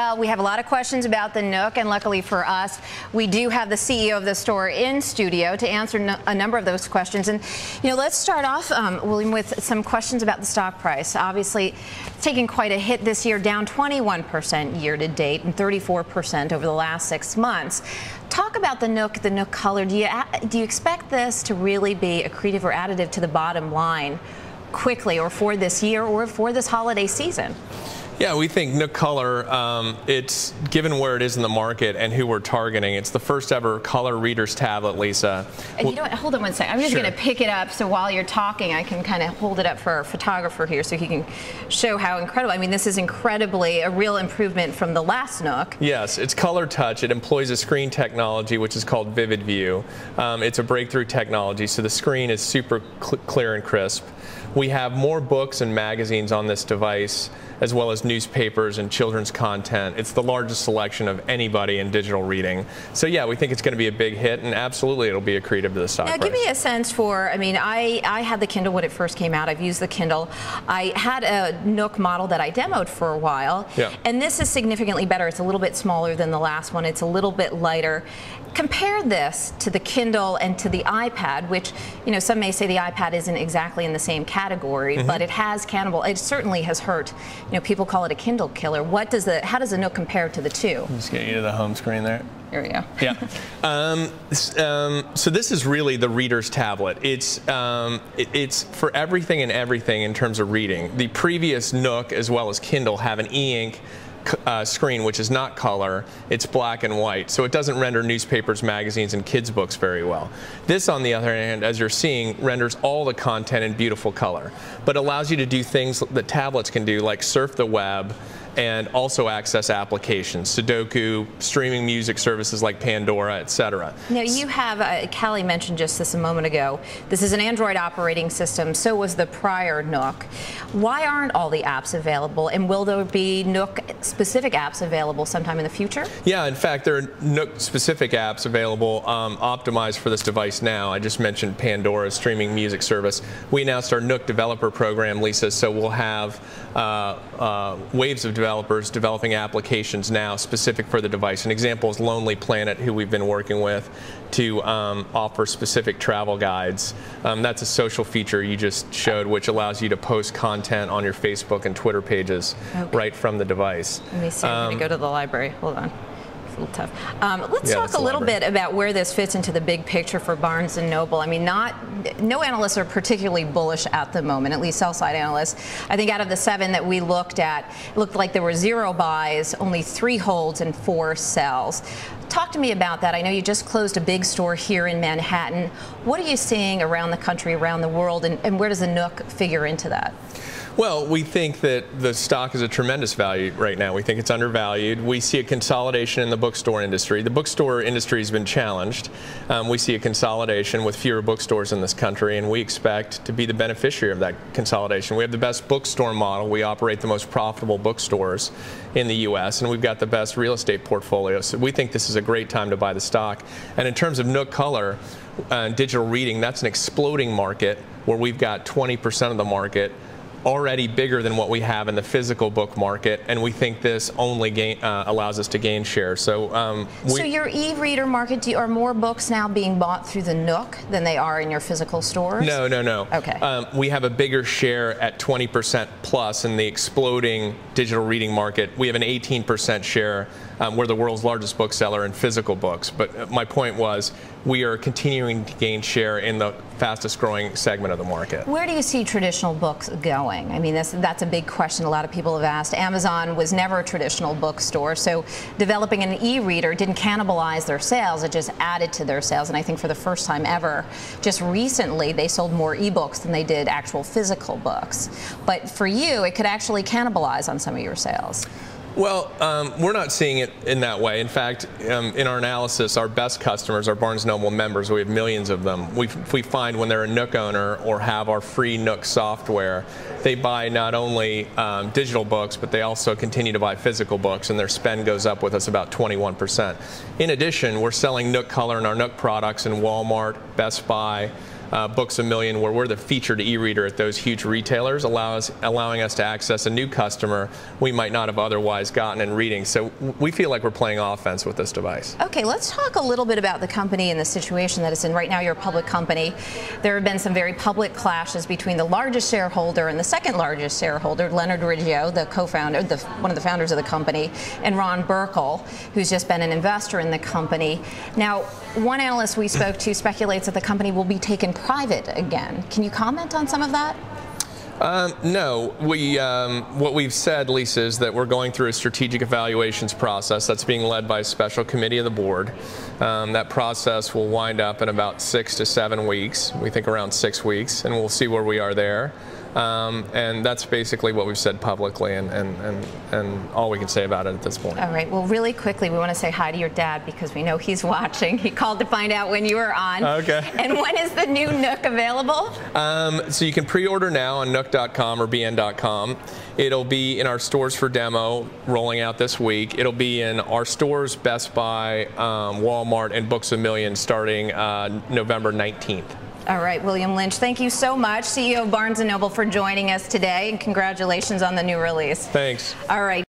Well, we have a lot of questions about the Nook, and luckily for us, we do have the CEO of the store in studio to answer no a number of those questions. And, you know, let's start off, um, William, with some questions about the stock price. Obviously, it's taken quite a hit this year, down 21% year to date and 34% over the last six months. Talk about the Nook, the Nook color. Do you, do you expect this to really be accretive or additive to the bottom line quickly or for this year or for this holiday season? Yeah, we think Nook Color, um, it's given where it is in the market and who we're targeting, it's the first ever color reader's tablet, Lisa. And well, you know what, hold on one second. I'm just sure. going to pick it up so while you're talking, I can kind of hold it up for our photographer here so he can show how incredible. I mean, this is incredibly a real improvement from the last Nook. Yes, it's Color Touch. It employs a screen technology which is called Vivid View. Um, it's a breakthrough technology, so the screen is super cl clear and crisp. We have more books and magazines on this device as well as newspapers and children's content. It's the largest selection of anybody in digital reading. So yeah, we think it's going to be a big hit, and absolutely it'll be accretive to the stock now, price. give me a sense for, I mean, I, I had the Kindle when it first came out. I've used the Kindle. I had a Nook model that I demoed for a while, yeah. and this is significantly better. It's a little bit smaller than the last one. It's a little bit lighter. Compare this to the Kindle and to the iPad, which, you know, some may say the iPad isn't exactly in the same category, mm -hmm. but it has cannibal. It certainly has hurt you know, people call it a Kindle killer. What does the, how does the Nook compare to the two? Just get you to the home screen there. Here we go. yeah. Um, um, so this is really the reader's tablet. It's um, it, it's for everything and everything in terms of reading. The previous Nook as well as Kindle have an e-ink uh, screen, which is not color, it's black and white. So it doesn't render newspapers, magazines, and kids' books very well. This, on the other hand, as you're seeing, renders all the content in beautiful color, but allows you to do things that tablets can do, like surf the web, and also access applications, Sudoku, streaming music services like Pandora, etc. Now you have, uh, Callie mentioned just this a moment ago, this is an Android operating system, so was the prior Nook. Why aren't all the apps available and will there be Nook specific apps available sometime in the future? Yeah, in fact there are Nook specific apps available um, optimized for this device now. I just mentioned Pandora streaming music service. We announced our Nook developer program, Lisa, so we'll have uh, uh, waves of developers developing applications now specific for the device. An example is Lonely Planet, who we've been working with to um, offer specific travel guides. Um, that's a social feature you just showed, which allows you to post content on your Facebook and Twitter pages okay. right from the device. Let me see. I'm going to um, go to the library. Hold on little tough. Um, let's yeah, talk a little bit about where this fits into the big picture for Barnes & Noble. I mean, not no analysts are particularly bullish at the moment, at least sell-side analysts. I think out of the seven that we looked at, it looked like there were zero buys, only three holds, and four sells. Talk to me about that. I know you just closed a big store here in Manhattan. What are you seeing around the country, around the world, and, and where does the Nook figure into that? Well, we think that the stock is a tremendous value right now. We think it's undervalued. We see a consolidation in the bookstore industry. The bookstore industry has been challenged. Um, we see a consolidation with fewer bookstores in this country, and we expect to be the beneficiary of that consolidation. We have the best bookstore model. We operate the most profitable bookstores in the U.S., and we've got the best real estate portfolio. So we think this is a great time to buy the stock. And in terms of Nook Color, uh, digital reading, that's an exploding market where we've got 20% of the market already bigger than what we have in the physical book market, and we think this only gain, uh, allows us to gain share. So, um, so your e-reader market, you, are more books now being bought through the Nook than they are in your physical stores? No, no, no. Okay. Um, we have a bigger share at 20% plus in the exploding digital reading market. We have an 18% share. Um, we're the world's largest bookseller in physical books. But uh, my point was, we are continuing to gain share in the fastest growing segment of the market. Where do you see traditional books going? I mean, that's, that's a big question a lot of people have asked. Amazon was never a traditional bookstore, so developing an e-reader didn't cannibalize their sales, it just added to their sales. And I think for the first time ever, just recently, they sold more e-books than they did actual physical books. But for you, it could actually cannibalize on some of your sales. Well, um, we're not seeing it in that way. In fact, um, in our analysis, our best customers are Barnes Noble members. We have millions of them. We, we find when they're a Nook owner or have our free Nook software, they buy not only um, digital books, but they also continue to buy physical books, and their spend goes up with us about 21%. In addition, we're selling Nook Color and our Nook products in Walmart, Best Buy, uh, Books a Million, where we're the featured e-reader at those huge retailers, allow us, allowing us to access a new customer we might not have otherwise gotten in reading. So we feel like we're playing offense with this device. Okay, let's talk a little bit about the company and the situation that it's in. Right now, you're a public company. There have been some very public clashes between the largest shareholder and the second largest shareholder, Leonard Riggio, the co-founder, one of the founders of the company, and Ron Burkle, who's just been an investor in the company. Now, one analyst we spoke to speculates that the company will be taken private again. Can you comment on some of that? Um, no, we um, what we've said, Lisa, is that we're going through a strategic evaluations process that's being led by a special committee of the board. Um, that process will wind up in about six to seven weeks. We think around six weeks, and we'll see where we are there. Um, and that's basically what we've said publicly, and, and, and, and all we can say about it at this point. All right. Well, really quickly, we want to say hi to your dad because we know he's watching. He called to find out when you were on. Okay. And when is the new Nook available? Um, so you can pre-order now on Nook.com or BN.com. It'll be in our stores for demo, rolling out this week. It'll be in our stores, Best Buy, um, Walmart, and Books a Million starting uh, November 19th. All right, William Lynch, thank you so much, CEO of Barnes & Noble, for joining us today, and congratulations on the new release. Thanks. All right.